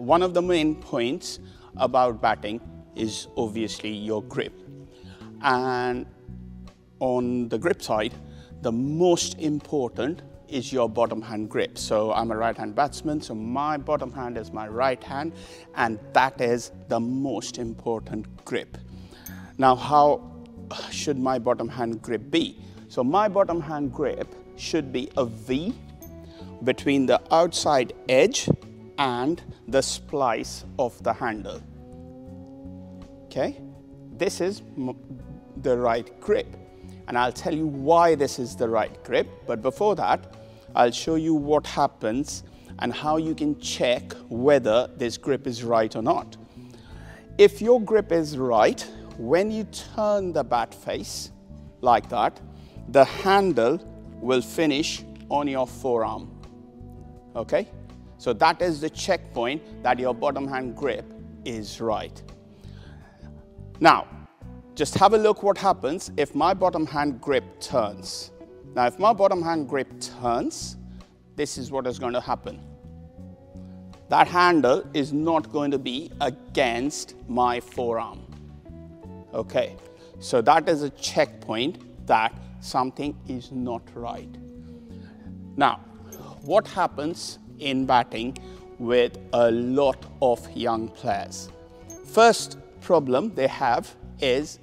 one of the main points about batting is obviously your grip. And on the grip side, the most important is your bottom hand grip. So I'm a right hand batsman, so my bottom hand is my right hand, and that is the most important grip. Now, how should my bottom hand grip be? So my bottom hand grip should be a V between the outside edge and the splice of the handle. Okay, this is the right grip. And I'll tell you why this is the right grip. But before that, I'll show you what happens and how you can check whether this grip is right or not. If your grip is right, when you turn the bat face like that, the handle will finish on your forearm. Okay? So that is the checkpoint that your bottom hand grip is right. Now, just have a look what happens if my bottom hand grip turns. Now, if my bottom hand grip turns, this is what is going to happen. That handle is not going to be against my forearm. Okay, so that is a checkpoint that something is not right. Now, what happens in batting with a lot of young players? First problem they have is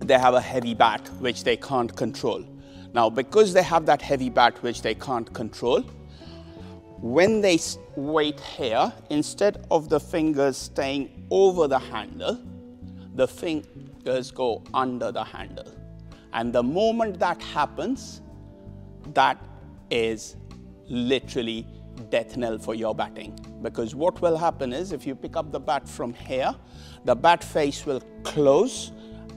they have a heavy bat which they can't control. Now, because they have that heavy bat which they can't control, when they wait here, instead of the fingers staying over the handle, the fingers go under the handle. And the moment that happens, that is literally death knell for your batting. Because what will happen is if you pick up the bat from here, the bat face will close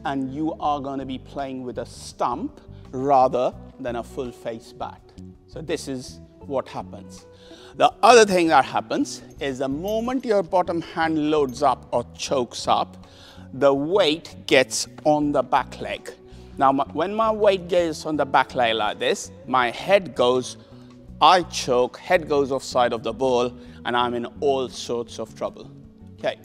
and you are going to be playing with a stump rather than a full face bat. So this is what happens. The other thing that happens is the moment your bottom hand loads up or chokes up, the weight gets on the back leg. Now, my, when my weight gets on the back leg like this, my head goes, I choke, head goes off side of the ball, and I'm in all sorts of trouble. Okay,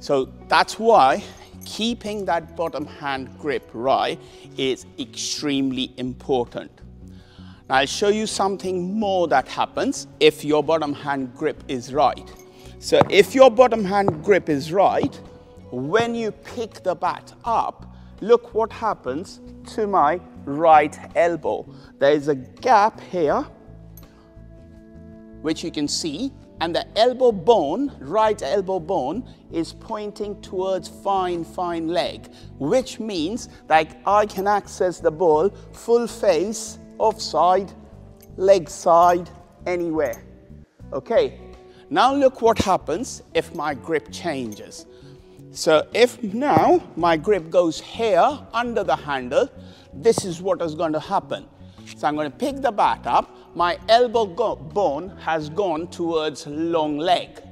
so that's why keeping that bottom hand grip right is extremely important. Now I'll show you something more that happens if your bottom hand grip is right. So if your bottom hand grip is right, when you pick the bat up, look what happens to my right elbow. There is a gap here, which you can see and the elbow bone, right elbow bone, is pointing towards fine, fine leg, which means like I can access the ball full face, offside, leg side, anywhere. Okay, now look what happens if my grip changes. So if now my grip goes here under the handle, this is what is going to happen. So I'm going to pick the bat up, my elbow bone has gone towards long leg.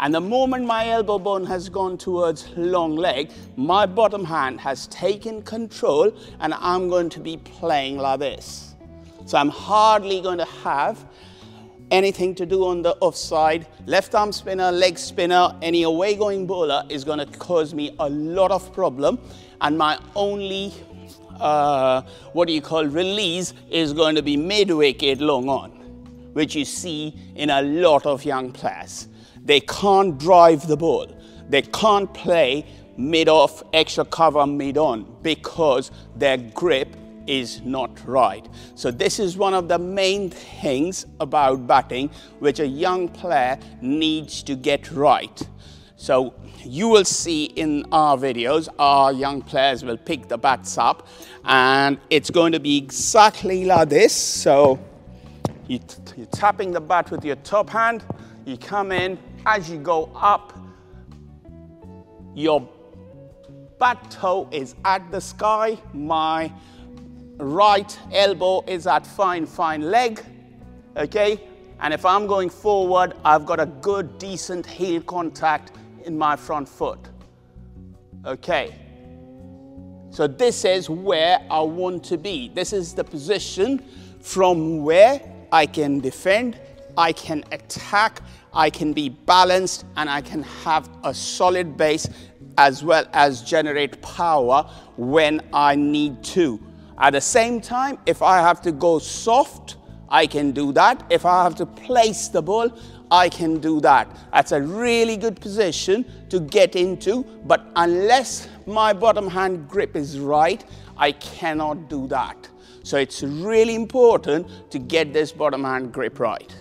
And the moment my elbow bone has gone towards long leg, my bottom hand has taken control and I'm going to be playing like this. So I'm hardly going to have anything to do on the offside. Left arm spinner, leg spinner, any away going bowler is going to cause me a lot of problem. And my only uh, what do you call release is going to be mid wicket long on, which you see in a lot of young players. They can't drive the ball. They can't play mid off, extra cover mid on because their grip is not right. So this is one of the main things about batting which a young player needs to get right. So you will see in our videos, our young players will pick the bats up and it's going to be exactly like this. So you you're tapping the bat with your top hand, you come in, as you go up, your bat toe is at the sky, my right elbow is at fine, fine leg, okay? And if I'm going forward, I've got a good, decent heel contact in my front foot. Okay. So this is where I want to be. This is the position from where I can defend I can attack, I can be balanced, and I can have a solid base as well as generate power when I need to. At the same time, if I have to go soft, I can do that. If I have to place the ball, I can do that. That's a really good position to get into, but unless my bottom hand grip is right, I cannot do that. So it's really important to get this bottom hand grip right.